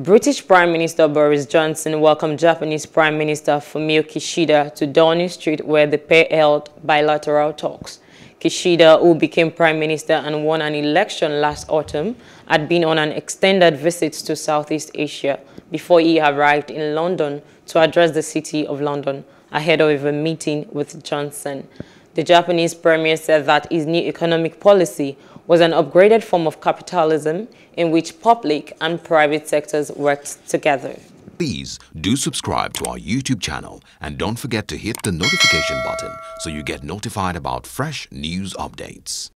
British Prime Minister Boris Johnson welcomed Japanese Prime Minister Fumio Kishida to Downing Street where the pair held bilateral talks. Kishida, who became Prime Minister and won an election last autumn, had been on an extended visit to Southeast Asia before he arrived in London to address the City of London ahead of a meeting with Johnson. The Japanese premier said that his new economic policy was an upgraded form of capitalism in which public and private sectors worked together. Please do subscribe to our YouTube channel and don't forget to hit the notification button so you get notified about fresh news updates.